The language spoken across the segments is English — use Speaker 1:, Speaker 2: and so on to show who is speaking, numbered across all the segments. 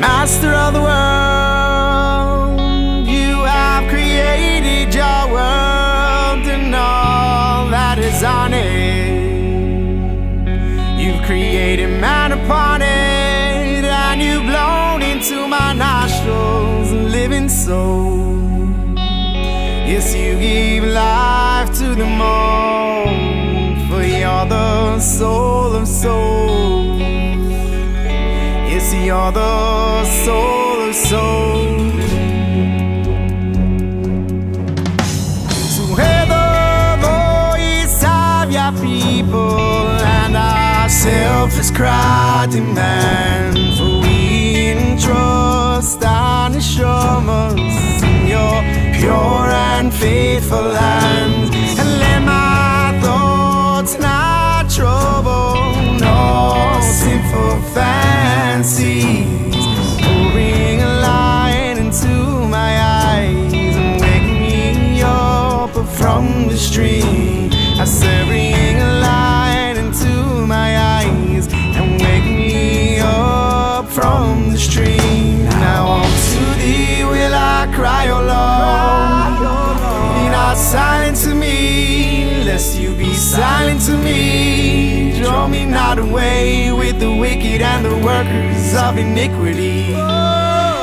Speaker 1: Master of the world, you have created your world and all that is on it. You've created man upon it, and you've blown into my nostrils a living soul. Yes, you give life to them all, for you're the soul of souls. You're the soul of souls. So hear the voice of your people and our selfless cry demand. For we entrust our assurance in your pure and faithful hands. Silent to me, lest you be silent to me. Draw me not away with the wicked and the workers of iniquity.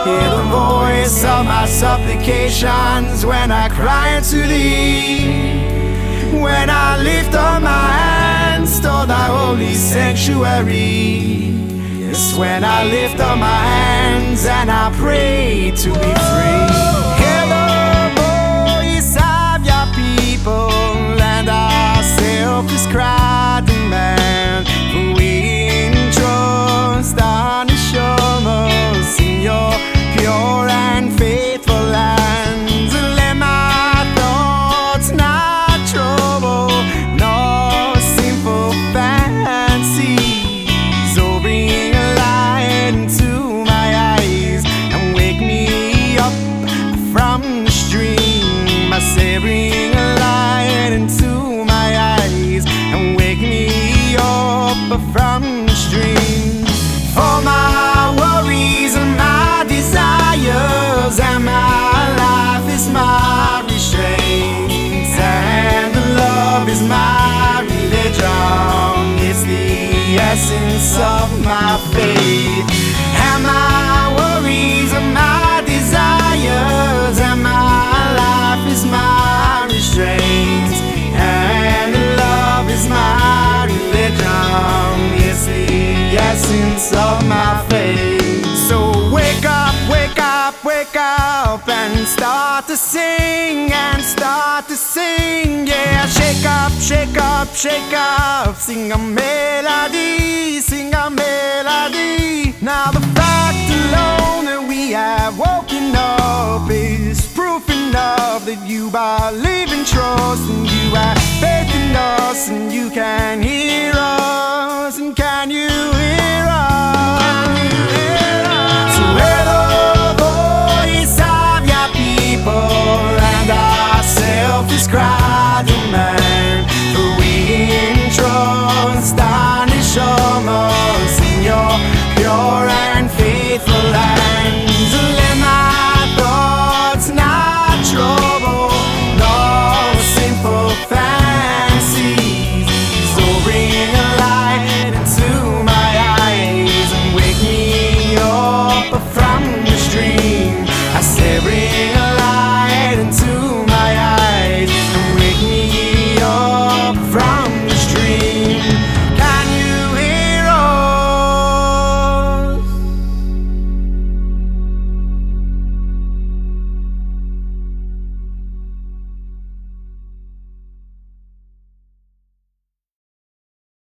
Speaker 1: Hear the voice of my supplications when I cry unto thee. When I lift up my hands toward thy holy sanctuary. Yes, when I lift up my hands and I pray to be free. From the stream. I say, faith. So wake up, wake up, wake up and start to sing and start to sing. Yeah, shake up, shake up, shake up. Sing a melody, sing a melody. Now the fact alone that we have woken up is proof enough that you believe and trust and you have faith in us and you can hear. cry.